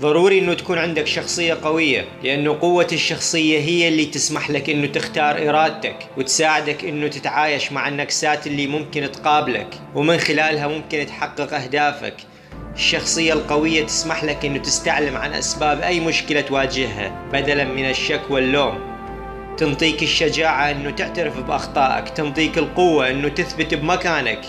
ضروري إنه تكون عندك شخصية قوية لأنه قوة الشخصية هي اللي تسمح لك إنه تختار إرادتك وتساعدك إنه تتعايش مع النكسات اللي ممكن تقابلك ومن خلالها ممكن تحقق أهدافك. الشخصية القوية تسمح لك إنه تستعلم عن أسباب أي مشكلة تواجهها بدلا من الشك واللوم. تنطيك الشجاعة إنه تعترف بأخطائك تنطيك القوة إنه تثبت بمكانك.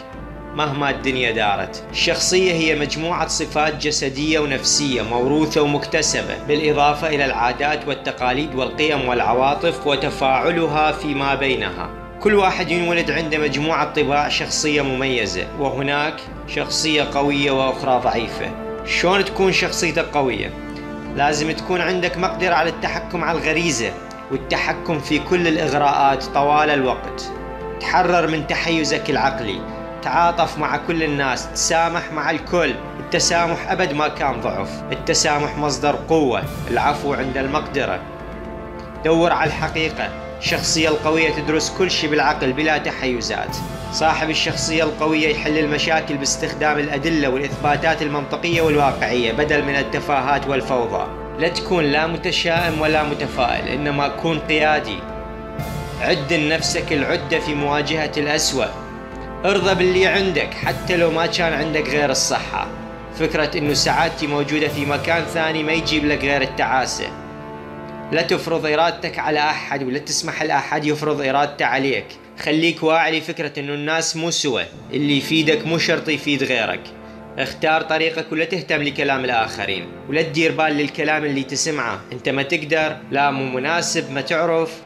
مهما الدنيا دارت. الشخصية هي مجموعة صفات جسدية ونفسية موروثة ومكتسبة بالإضافة إلى العادات والتقاليد والقيم والعواطف وتفاعلها فيما بينها. كل واحد ينولد عنده مجموعة طباع شخصية مميزة وهناك شخصية قوية وأخرى ضعيفة. شلون تكون شخصيتك قوية؟ لازم تكون عندك مقدرة على التحكم على الغريزة والتحكم في كل الإغراءات طوال الوقت. تحرر من تحيزك العقلي تعاطف مع كل الناس تسامح مع الكل. التسامح أبد ما كان ضعف. التسامح مصدر قوة العفو عند المقدرة. دور على الحقيقة. الشخصية القوية تدرس كل شيء بالعقل بلا تحيزات. صاحب الشخصية القوية يحل المشاكل باستخدام الأدلة والإثباتات المنطقية والواقعية بدل من التفاهات والفوضى. لا تكون لا متشائم ولا متفائل إنما كون قيادي. عد لنفسك العدة في مواجهة الأسوأ. ارضى باللي عندك حتى لو ما كان عندك غير الصحة. فكرة إنه سعادتي موجودة في مكان ثاني ما يجيب لك غير التعاسة. لا تفرض إرادتك على أحد ولا تسمح لأحد يفرض إرادته عليك. خليك واعي لفكرة إنه الناس مو سوى اللي يفيدك مو شرط يفيد غيرك. اختار طريقك ولا تهتم لكلام الآخرين ولا تدير بال للكلام اللي تسمعه. أنت ما تقدر لا مو مناسب ما تعرف.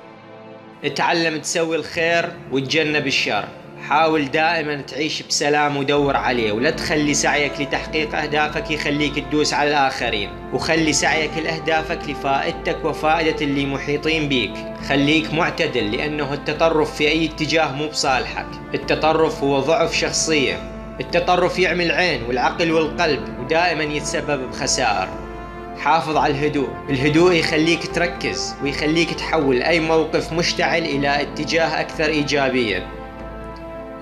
اتعلم تسوي الخير وتجنب الشر. حاول دائما تعيش بسلام ودور عليه ولا تخلي سعيك لتحقيق أهدافك يخليك تدوس على الآخرين. وخلي سعيك لأهدافك لفائدتك وفائدة اللي محيطين بيك. خليك معتدل لأنه التطرف في أي اتجاه مو بصالحك. التطرف هو ضعف شخصية. التطرف يعمي العين والعقل والقلب ودائما يتسبب بخسائر. حافظ على الهدوء. الهدوء يخليك تركز ويخليك تحول أي موقف مشتعل إلى اتجاه أكثر إيجابية.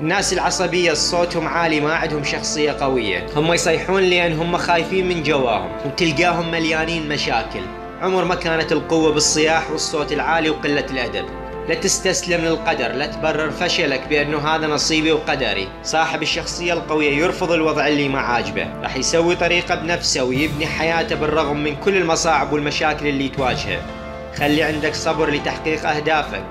الناس العصبية صوتهم عالي ما عندهم شخصية قوية. هم يصيحون لأن هم خايفين من جواهم وتلقاهم مليانين مشاكل. عمر ما كانت القوة بالصياح والصوت العالي وقلة الأدب. لا تستسلم للقدر لا تبرر فشلك بأنه هذا نصيبي وقدري. صاحب الشخصية القوية يرفض الوضع اللي ما عاجبه. راح يسوي طريقة بنفسه ويبني حياته بالرغم من كل المصاعب والمشاكل اللي تواجهه. خلي عندك صبر لتحقيق أهدافك.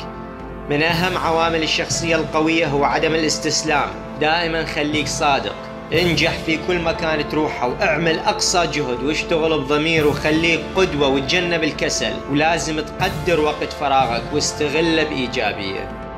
من أهم عوامل الشخصية القوية هو عدم الاستسلام. دائما خليك صادق. انجح في كل مكان تروحه واعمل أقصى جهد واشتغل بضمير وخليك قدوة وتجنب الكسل. ولازم تقدر وقت فراغك واستغله بإيجابية.